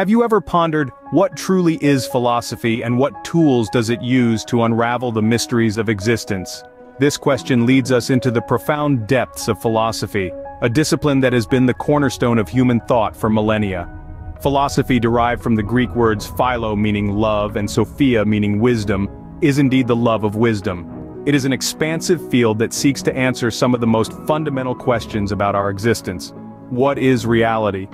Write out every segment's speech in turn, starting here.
Have you ever pondered, what truly is philosophy and what tools does it use to unravel the mysteries of existence? This question leads us into the profound depths of philosophy, a discipline that has been the cornerstone of human thought for millennia. Philosophy derived from the Greek words philo meaning love and sophia meaning wisdom, is indeed the love of wisdom. It is an expansive field that seeks to answer some of the most fundamental questions about our existence. What is reality?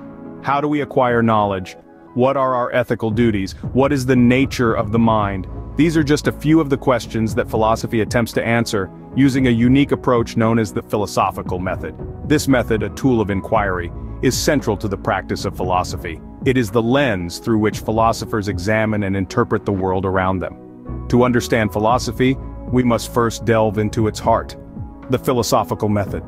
How do we acquire knowledge? What are our ethical duties? What is the nature of the mind? These are just a few of the questions that philosophy attempts to answer, using a unique approach known as the philosophical method. This method, a tool of inquiry, is central to the practice of philosophy. It is the lens through which philosophers examine and interpret the world around them. To understand philosophy, we must first delve into its heart. The philosophical method.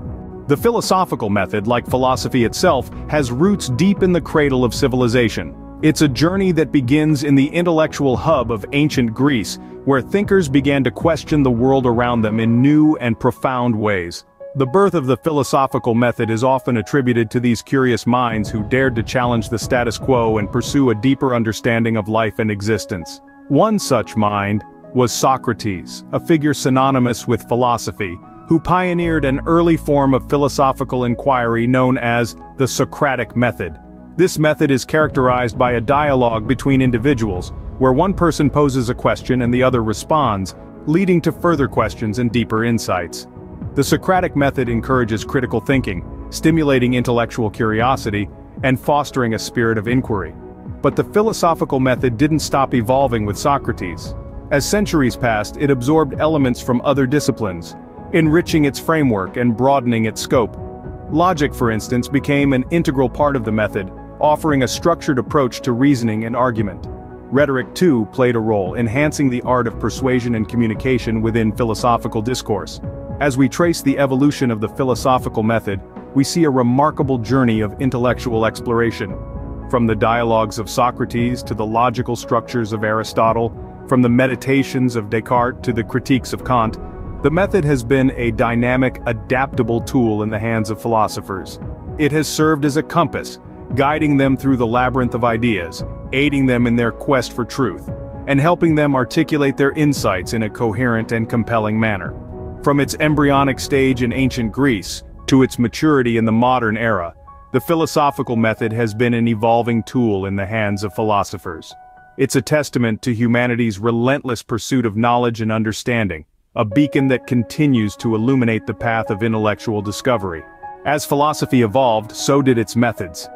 The philosophical method, like philosophy itself, has roots deep in the cradle of civilization. It's a journey that begins in the intellectual hub of ancient Greece, where thinkers began to question the world around them in new and profound ways. The birth of the philosophical method is often attributed to these curious minds who dared to challenge the status quo and pursue a deeper understanding of life and existence. One such mind was Socrates, a figure synonymous with philosophy, who pioneered an early form of philosophical inquiry known as the Socratic method. This method is characterized by a dialogue between individuals, where one person poses a question and the other responds, leading to further questions and deeper insights. The Socratic method encourages critical thinking, stimulating intellectual curiosity, and fostering a spirit of inquiry. But the philosophical method didn't stop evolving with Socrates. As centuries passed, it absorbed elements from other disciplines, enriching its framework and broadening its scope. Logic, for instance, became an integral part of the method, offering a structured approach to reasoning and argument. Rhetoric, too, played a role, enhancing the art of persuasion and communication within philosophical discourse. As we trace the evolution of the philosophical method, we see a remarkable journey of intellectual exploration, from the dialogues of Socrates to the logical structures of Aristotle, from the meditations of Descartes to the critiques of Kant, the method has been a dynamic, adaptable tool in the hands of philosophers. It has served as a compass, guiding them through the labyrinth of ideas, aiding them in their quest for truth, and helping them articulate their insights in a coherent and compelling manner. From its embryonic stage in ancient Greece, to its maturity in the modern era, the philosophical method has been an evolving tool in the hands of philosophers. It's a testament to humanity's relentless pursuit of knowledge and understanding, a beacon that continues to illuminate the path of intellectual discovery. As philosophy evolved, so did its methods.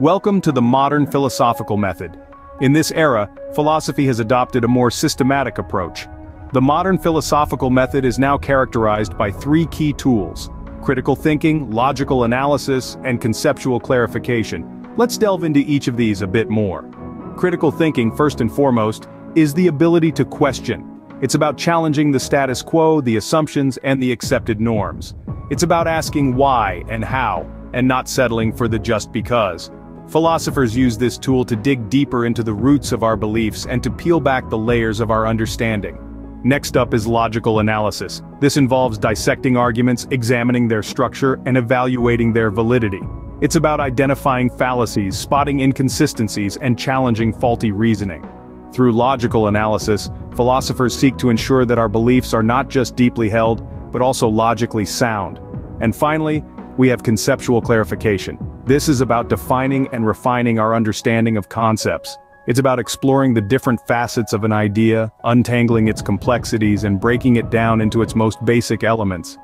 Welcome to the modern philosophical method. In this era, philosophy has adopted a more systematic approach. The modern philosophical method is now characterized by three key tools, critical thinking, logical analysis, and conceptual clarification. Let's delve into each of these a bit more. Critical thinking, first and foremost, is the ability to question. It's about challenging the status quo, the assumptions, and the accepted norms. It's about asking why and how, and not settling for the just because. Philosophers use this tool to dig deeper into the roots of our beliefs and to peel back the layers of our understanding. Next up is logical analysis. This involves dissecting arguments, examining their structure, and evaluating their validity. It's about identifying fallacies, spotting inconsistencies, and challenging faulty reasoning. Through logical analysis, philosophers seek to ensure that our beliefs are not just deeply held, but also logically sound. And finally, we have conceptual clarification. This is about defining and refining our understanding of concepts. It's about exploring the different facets of an idea, untangling its complexities and breaking it down into its most basic elements.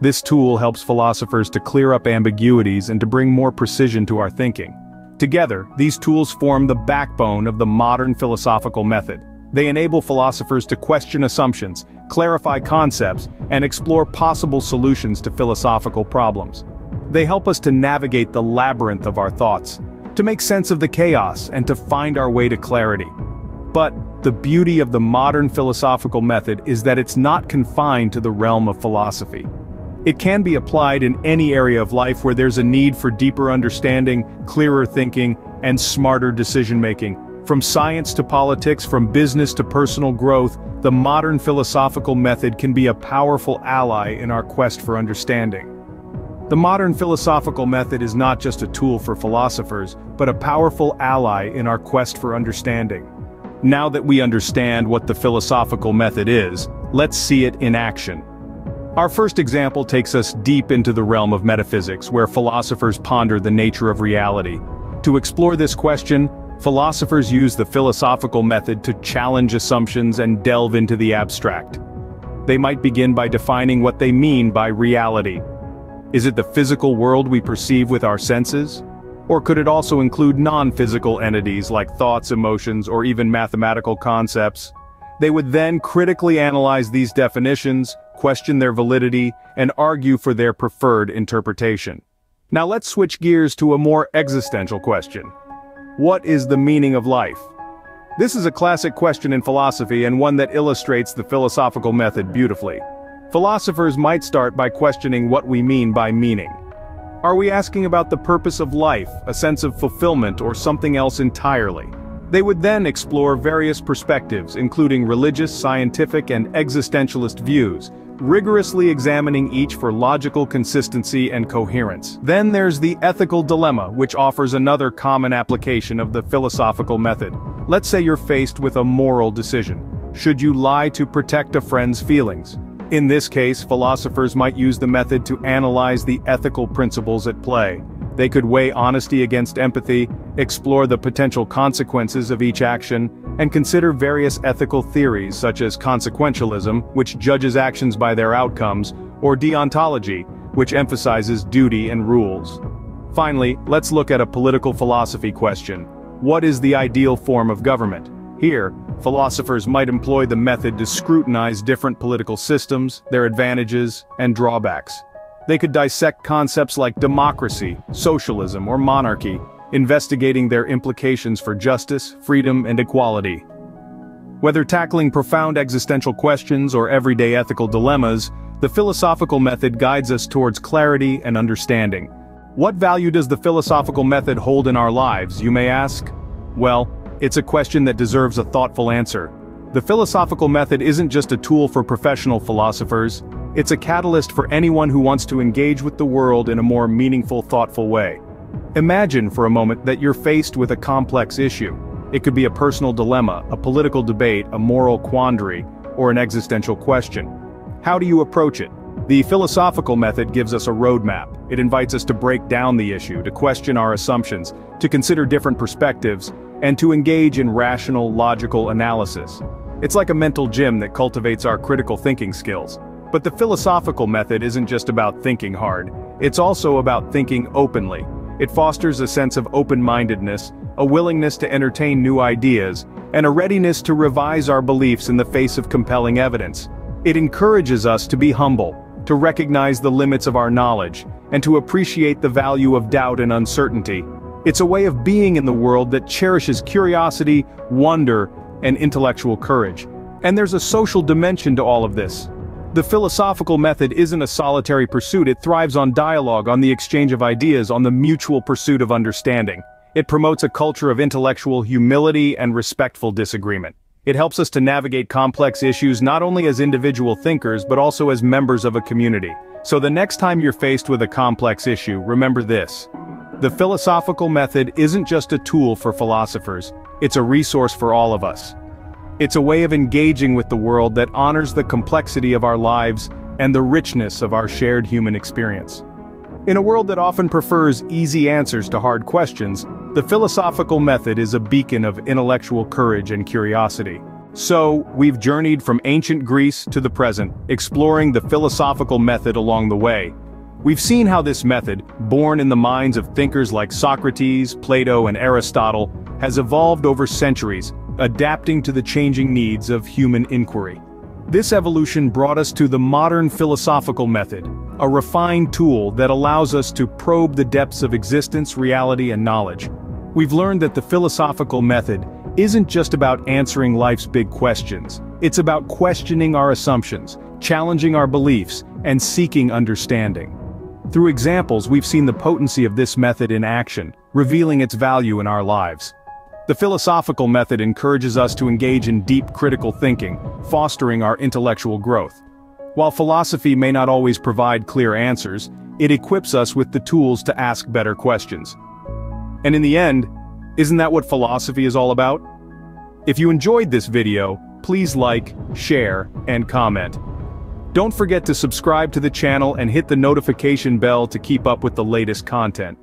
This tool helps philosophers to clear up ambiguities and to bring more precision to our thinking. Together, these tools form the backbone of the modern philosophical method. They enable philosophers to question assumptions, clarify concepts, and explore possible solutions to philosophical problems. They help us to navigate the labyrinth of our thoughts, to make sense of the chaos and to find our way to clarity. But, the beauty of the modern philosophical method is that it's not confined to the realm of philosophy. It can be applied in any area of life where there's a need for deeper understanding, clearer thinking, and smarter decision-making. From science to politics, from business to personal growth, the modern philosophical method can be a powerful ally in our quest for understanding. The modern philosophical method is not just a tool for philosophers, but a powerful ally in our quest for understanding. Now that we understand what the philosophical method is, let's see it in action. Our first example takes us deep into the realm of metaphysics, where philosophers ponder the nature of reality. To explore this question, philosophers use the philosophical method to challenge assumptions and delve into the abstract. They might begin by defining what they mean by reality. Is it the physical world we perceive with our senses? Or could it also include non-physical entities like thoughts, emotions, or even mathematical concepts? They would then critically analyze these definitions, question their validity, and argue for their preferred interpretation. Now let's switch gears to a more existential question. What is the meaning of life? This is a classic question in philosophy and one that illustrates the philosophical method beautifully. Philosophers might start by questioning what we mean by meaning. Are we asking about the purpose of life, a sense of fulfillment or something else entirely? They would then explore various perspectives including religious, scientific and existentialist views, rigorously examining each for logical consistency and coherence. Then there's the ethical dilemma which offers another common application of the philosophical method. Let's say you're faced with a moral decision. Should you lie to protect a friend's feelings? In this case, philosophers might use the method to analyze the ethical principles at play. They could weigh honesty against empathy, explore the potential consequences of each action, and consider various ethical theories such as consequentialism, which judges actions by their outcomes, or deontology, which emphasizes duty and rules. Finally, let's look at a political philosophy question. What is the ideal form of government? Here, philosophers might employ the method to scrutinize different political systems, their advantages, and drawbacks. They could dissect concepts like democracy, socialism, or monarchy, investigating their implications for justice, freedom, and equality. Whether tackling profound existential questions or everyday ethical dilemmas, the philosophical method guides us towards clarity and understanding. What value does the philosophical method hold in our lives, you may ask? Well, it's a question that deserves a thoughtful answer. The philosophical method isn't just a tool for professional philosophers, it's a catalyst for anyone who wants to engage with the world in a more meaningful thoughtful way. Imagine for a moment that you're faced with a complex issue. It could be a personal dilemma, a political debate, a moral quandary, or an existential question. How do you approach it? The philosophical method gives us a roadmap. It invites us to break down the issue, to question our assumptions, to consider different perspectives, and to engage in rational, logical analysis. It's like a mental gym that cultivates our critical thinking skills. But the philosophical method isn't just about thinking hard, it's also about thinking openly. It fosters a sense of open-mindedness, a willingness to entertain new ideas, and a readiness to revise our beliefs in the face of compelling evidence. It encourages us to be humble, to recognize the limits of our knowledge, and to appreciate the value of doubt and uncertainty. It's a way of being in the world that cherishes curiosity, wonder, and intellectual courage. And there's a social dimension to all of this. The philosophical method isn't a solitary pursuit, it thrives on dialogue, on the exchange of ideas, on the mutual pursuit of understanding. It promotes a culture of intellectual humility and respectful disagreement. It helps us to navigate complex issues not only as individual thinkers but also as members of a community. So the next time you're faced with a complex issue, remember this. The philosophical method isn't just a tool for philosophers, it's a resource for all of us. It's a way of engaging with the world that honors the complexity of our lives and the richness of our shared human experience. In a world that often prefers easy answers to hard questions, the philosophical method is a beacon of intellectual courage and curiosity. So, we've journeyed from ancient Greece to the present, exploring the philosophical method along the way, We've seen how this method, born in the minds of thinkers like Socrates, Plato and Aristotle, has evolved over centuries, adapting to the changing needs of human inquiry. This evolution brought us to the modern philosophical method, a refined tool that allows us to probe the depths of existence, reality and knowledge. We've learned that the philosophical method isn't just about answering life's big questions, it's about questioning our assumptions, challenging our beliefs, and seeking understanding. Through examples we've seen the potency of this method in action, revealing its value in our lives. The philosophical method encourages us to engage in deep critical thinking, fostering our intellectual growth. While philosophy may not always provide clear answers, it equips us with the tools to ask better questions. And in the end, isn't that what philosophy is all about? If you enjoyed this video, please like, share, and comment. Don't forget to subscribe to the channel and hit the notification bell to keep up with the latest content.